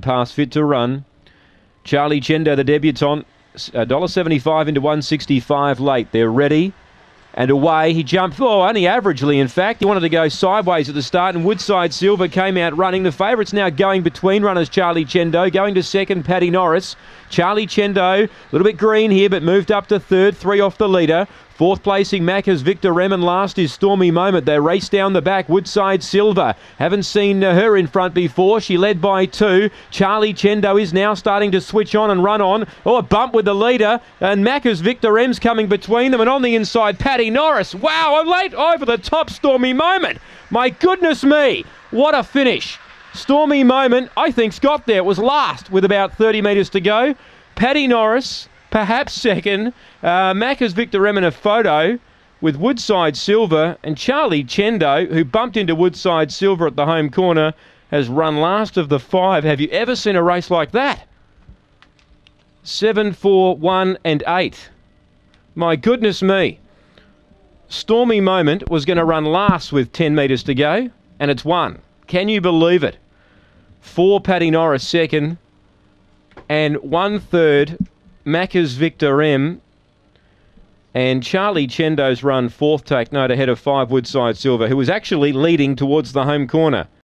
Pass fit to run. Charlie Chendo, the debutant, uh, $1.75 into 165 late. They're ready and away. He jumped, oh, only averagely, in fact. He wanted to go sideways at the start, and Woodside Silver came out running. The favourites now going between runners, Charlie Chendo, going to second, Paddy Norris. Charlie Chendo, a little bit green here, but moved up to third, three off the leader. Fourth placing Macca's Victor Remen. Last is Stormy Moment. They race down the back. Woodside Silver. Haven't seen her in front before. She led by two. Charlie Chendo is now starting to switch on and run on. Oh, a bump with the leader. And Macca's Victor M's coming between them. And on the inside, Paddy Norris. Wow, I'm late over the top Stormy Moment. My goodness me. What a finish. Stormy Moment, I think, got there. It was last with about 30 metres to go. Paddy Norris perhaps second. Uh, Macca's Victor Remen a photo with Woodside Silver and Charlie Chendo, who bumped into Woodside Silver at the home corner, has run last of the five. Have you ever seen a race like that? Seven, four, one, and eight. My goodness me. Stormy Moment was going to run last with 10 metres to go, and it's won. Can you believe it? Four Paddy Norris second, and one third Macca's Victor M. And Charlie Chendo's run fourth take note ahead of five Woodside Silver, who was actually leading towards the home corner.